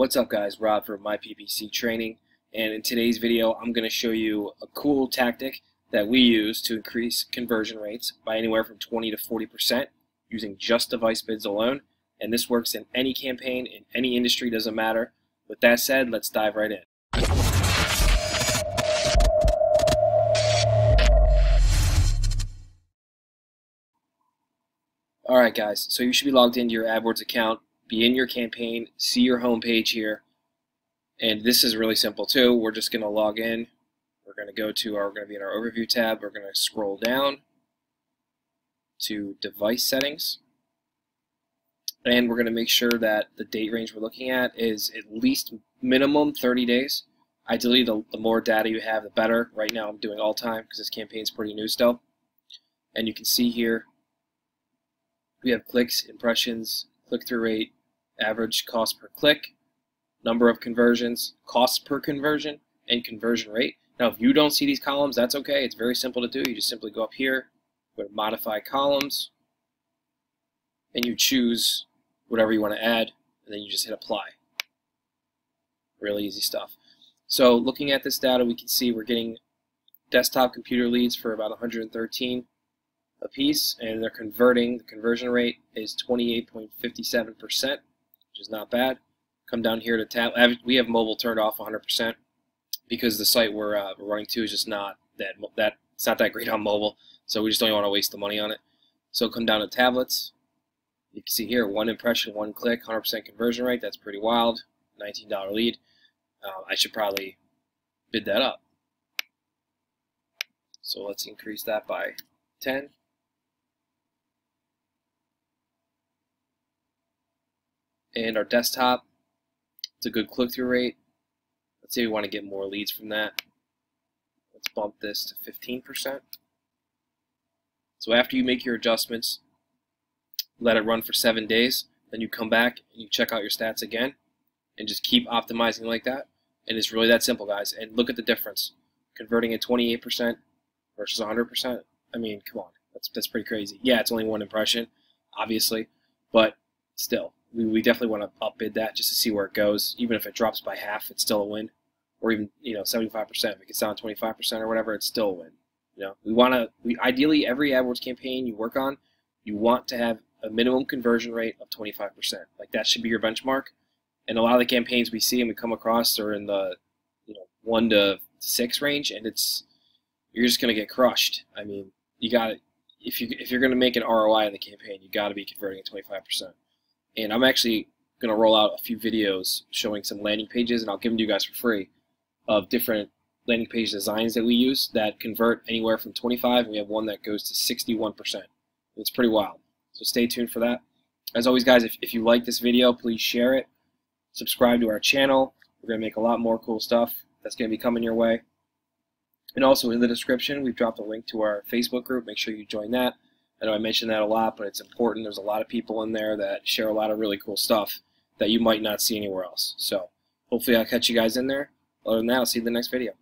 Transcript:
What's up guys, Rob from My PPC Training. And in today's video I'm going to show you a cool tactic that we use to increase conversion rates by anywhere from 20 to 40% using just device bids alone. And this works in any campaign, in any industry, doesn't matter. With that said, let's dive right in. Alright guys, so you should be logged into your AdWords account be in your campaign, see your home page here, and this is really simple too. We're just going to log in. We're going to go to our, we're going to be in our overview tab. We're going to scroll down to device settings. And we're going to make sure that the date range we're looking at is at least minimum 30 days. Ideally, the, the more data you have, the better. Right now I'm doing all time because this campaign is pretty new still. And you can see here we have clicks, impressions, click-through rate, average cost per click, number of conversions, cost per conversion, and conversion rate. Now, if you don't see these columns, that's okay. It's very simple to do. You just simply go up here, go to Modify Columns, and you choose whatever you want to add, and then you just hit Apply. Really easy stuff. So looking at this data, we can see we're getting desktop computer leads for about 113 a piece, and they're converting. The conversion rate is 28.57% is not bad. Come down here to tab. We have mobile turned off 100% because the site we're, uh, we're running to is just not that that it's not that great on mobile. So we just don't want to waste the money on it. So come down to tablets. You can see here one impression, one click, 100% conversion rate. That's pretty wild. $19 lead. Uh, I should probably bid that up. So let's increase that by 10. And our desktop it's a good click-through rate. Let's say we want to get more leads from that. Let's bump this to 15% so after you make your adjustments let it run for seven days then you come back and you check out your stats again and just keep optimizing like that. And it's really that simple guys. And look at the difference. Converting at 28% versus 100% I mean come on. That's, that's pretty crazy. Yeah it's only one impression obviously but still we, we definitely want to upbid that just to see where it goes. Even if it drops by half, it's still a win. Or even, you know, 75%. If it gets down 25% or whatever, it's still a win. You know, we want to, we ideally, every AdWords campaign you work on, you want to have a minimum conversion rate of 25%. Like that should be your benchmark. And a lot of the campaigns we see and we come across are in the, you know, one to six range, and it's you're just gonna get crushed. I mean, you got to if you if you're gonna make an ROI in the campaign, you got to be converting at 25% and I'm actually going to roll out a few videos showing some landing pages, and I'll give them to you guys for free of different landing page designs that we use that convert anywhere from 25, and we have one that goes to 61%. It's pretty wild. So stay tuned for that. As always, guys, if, if you like this video, please share it. Subscribe to our channel. We're going to make a lot more cool stuff that's going to be coming your way. And also in the description, we've dropped a link to our Facebook group. Make sure you join that. I know I mentioned that a lot, but it's important. There's a lot of people in there that share a lot of really cool stuff that you might not see anywhere else. So hopefully I'll catch you guys in there. Other than that, I'll see you in the next video.